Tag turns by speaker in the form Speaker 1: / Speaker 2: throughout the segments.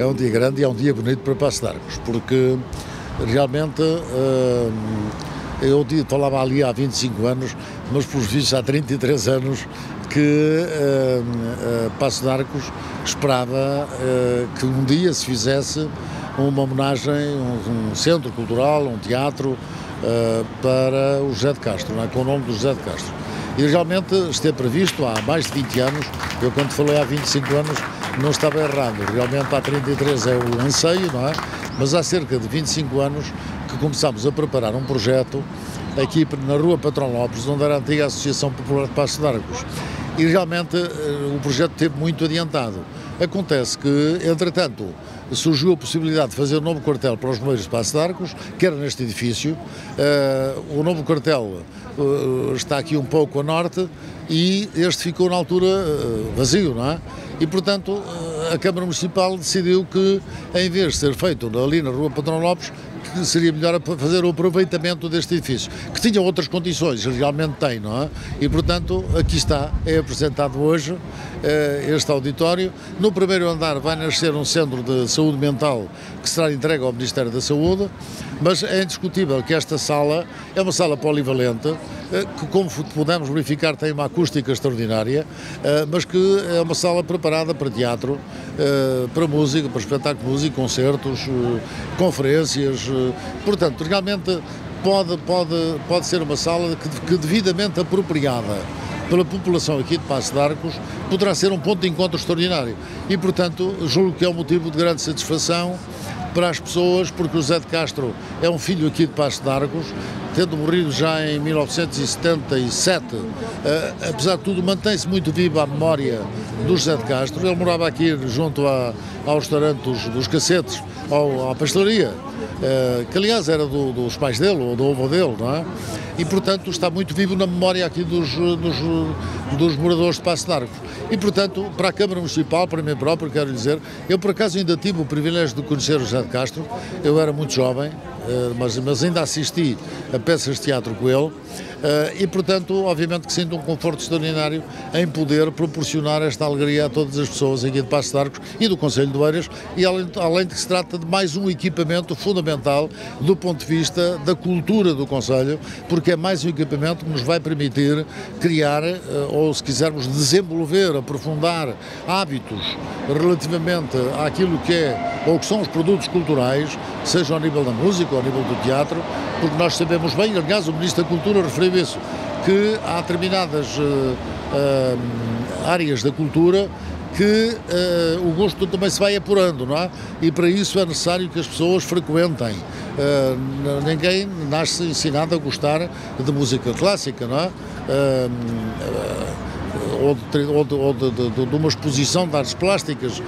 Speaker 1: é um dia grande e é um dia bonito para Passo de Arcos, porque realmente uh, eu falava ali há 25 anos, mas por vistos há 33 anos que uh, uh, Passo de Arcos esperava que um dia se fizesse uma homenagem, um, centro cultural, um teatro para o José de Castro, é? com o nome do José de Castro. E realmente esteve previsto há mais de 20 anos, eu quando falei há 25 anos não estava errado, realmente há 33 é o anseio, não é? Mas há cerca de 25 anos que começámos a preparar um projeto aqui na Rua Patrão Lopes, onde era a antiga Associação Popular de Passo de Arcos. E realmente eh, o projeto teve muito adiantado. Acontece que, entretanto, surgiu a possibilidade de fazer um novo quartel para os bombeiros de Passo de Arcos, que era neste edifício. Uh, o novo quartel uh, está aqui um pouco a norte e este ficou na altura vazio, não é? E, portanto, a Câmara Municipal decidiu que, em vez de ser feito ali na Rua Patrão Lopes, seria melhor fazer o aproveitamento deste edifício, que tinha outras condições, realmente tem, não é? E, portanto, aqui está, é apresentado hoje eh, este auditório. No primeiro andar vai nascer um centro de saúde mental que será entregue ao Ministério da Saúde, mas é indiscutível que esta sala é uma sala polivalente, eh, que, como podemos verificar, tem uma acústica extraordinária, eh, mas que é uma sala preparada para teatro, para música, para espetáculo de música, concertos, conferências. Portanto, realmente pode, pode, pode ser uma sala que, que devidamente apropriada pela população aqui de Passo de Arcos, poderá ser um ponto de encontro extraordinário. E, portanto, julgo que é um motivo de grande satisfação para as pessoas, porque o José de Castro é um filho aqui de Passo de Arcos, tendo morrido já em 1977, uh, eh, apesar de tudo, mantém-se muito viva a memória do José de Castro. Ele morava aqui junto a, ao restaurante dos, dos cacetes, ao, à pastelaria, uh, que aliás era do, dos pais dele, ou do avô dele, não é? e, portanto, está muito vivo na memória aqui dos, dos, dos moradores de Passo de Arcos. E, portanto, para a Câmara Municipal, para mim próprio, quero dizer, eu por acaso ainda tive o privilégio de conhecer o José de Castro, eu era muito jovem, eh, mas, mas ainda assisti a peças de teatro com ele. Uh, e, portanto, obviamente que sinto um conforto extraordinário em poder proporcionar esta alegria a todas as pessoas aqui de Passo de Arcos e do Conselho de Oeiras, e além, além de que se trata de mais um equipamento fundamental do ponto de vista da cultura do Conselho, porque é mais um equipamento que nos vai permitir criar, uh, ou se quisermos desenvolver, aprofundar hábitos relativamente àquilo que é, ou que são os produtos culturais, seja ao nível da música, ou ao nível do teatro, porque nós sabemos bem, aliás, o Ministro da Cultura referiu que há determinadas uh, uh, áreas da cultura que uh, o gosto também se vai apurando, não é? E para isso é necessário que as pessoas frequentem. Uh, ninguém nasce ensinado a gostar de música clássica, não é? Uh, ou, de, ou, de, ou de, de, uma exposição de artes plásticas.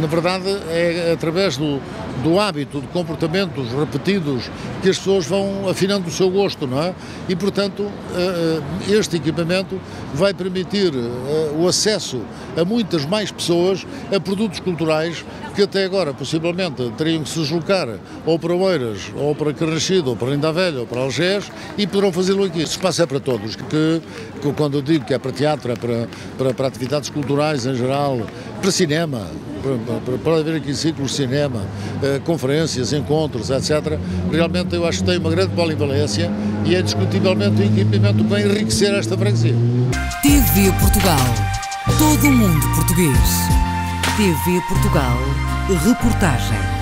Speaker 1: Na verdade, é através do, do hábito, de comportamentos repetidos que as pessoas vão afinando o seu gosto, não é? E, portanto, eh, eh, este equipamento vai permitir eh, o acesso a muitas mais pessoas a produtos culturais que até agora, possivelmente, teriam que se deslocar ou para Oeiras, ou para Carrachido, ou para Linda Velha, ou para Algés, e poderão fazê-lo aqui. Esse espaço é para todos, que, que, quando eu digo que é para teatro, é para, para, para atividades culturais em geral, para cinema, para, haver aqui ciclos de cinema, eh, conferências, encontros, etc. Realmente eu acho que tem uma grande polivalência e é discutivelmente um equipamento vai enriquecer esta freguesia.
Speaker 2: TV Portugal. Todo o mundo português. TV Portugal. Reportagem.